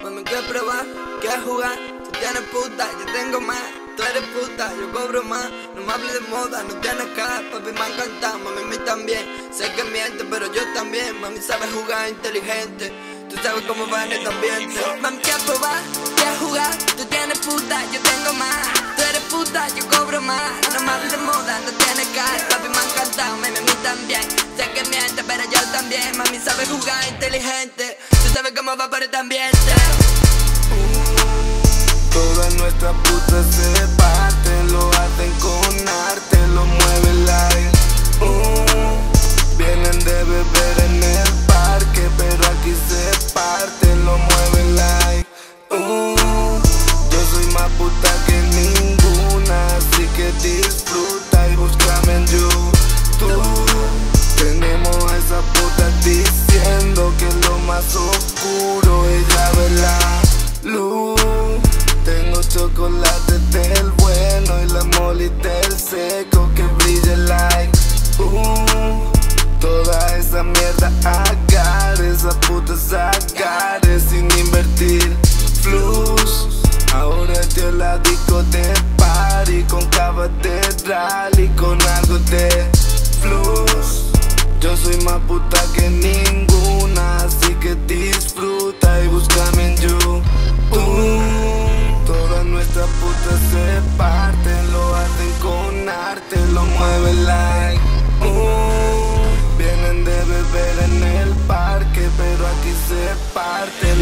Pues mami, ¿qué probar? ¿Qué jugar? Tú tienes puta, yo tengo más. Tú eres puta, yo cobro más. No me hables de moda, no tienes cara. Papi, me encanta, mami, mí también. Sé que miente, pero yo también. Mami, sabes jugar inteligente. Tú sabes cómo va en este ambiente. Mami, ¿qué probar? ¿Qué jugar? Tú tienes puta, yo tengo más. Tú eres puta, yo cobro más. No me hables de moda, no tienes cara. Papi, me encanta, mami, mí también. Sé que miente, pero yo también. Mami sabe jugar inteligente. Tú sabes cómo va por este ambiente. Todas nuestras putas se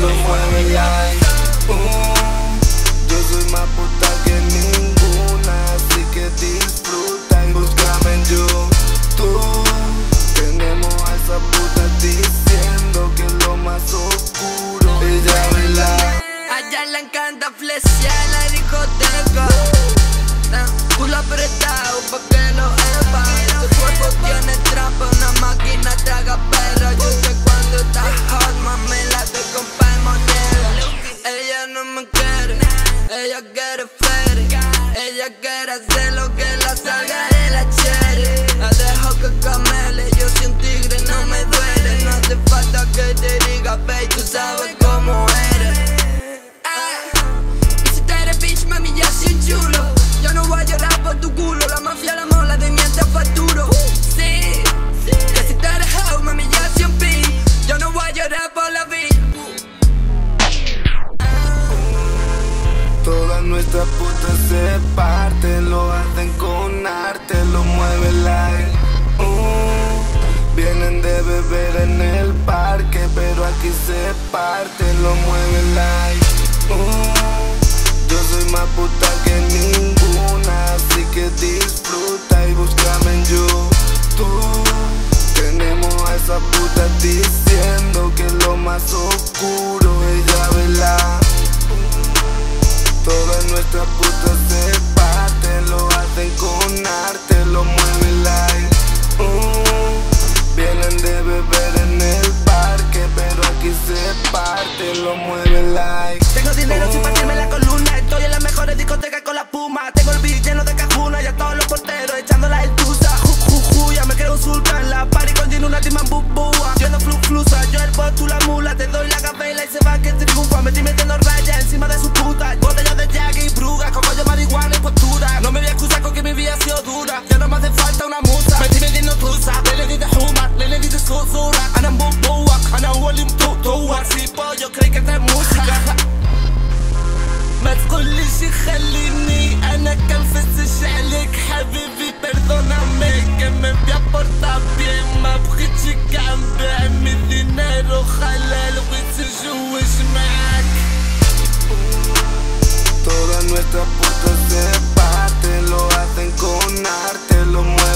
lo mueven like. Uh, yo soy más puta que ninguna, así que disfruta y búscame en YouTube. Tenemos a esa puta diciendo que es lo más oscuro, ella baila. A ella le encanta flesear en la discoteca Eh, Culo apretado pa' que lo sepa Su cuerpo tiene trampa, una máquina traga perro Yo sé cuando está hot, mami ella quiere Ella quiere hacer lo que la salga de la cherry. La dejo que camele, Todas nuestras putas se parten, lo hacen con arte, lo mueven like. Uh, vienen de beber en el parque, pero aquí se parten, lo mueven like. Uh, yo soy más puta que ninguna, así que disfruta y búscame en YouTube. Tenemos a esa puta diciendo que lo más oscuro, ella vela. Todas nuestras putas se parten, lo hacen con arte, lo mueven like. Uh, vienen de beber en el parque, pero aquí se parten, lo mueven like. Tengo dinero sin partirme la columna. Estoy en las mejores discotecas con la puma. Tengo el beat lleno de cajuna y a todos los porteros echándola el tusa. Ju, ju, ju, ya me creo un sultán. La party con Gino, una timan bubúa. Yo no flu flusa, yo el bot, tú la mula. Te doy la gabela y se va que triunfa. Me estoy metiendo صورك أنا مبوبوك أنا هو اللي مطوطوك ما تقوليش خليني أنا كنفسش عليك حبيبي. بردونا ميك من بيا بورطابي ما بغيتش كاع نبيع مدينار وخلال بغيت نجوج معاك. Toda nuestra puta se parte, lo hacen con arte, lo mueven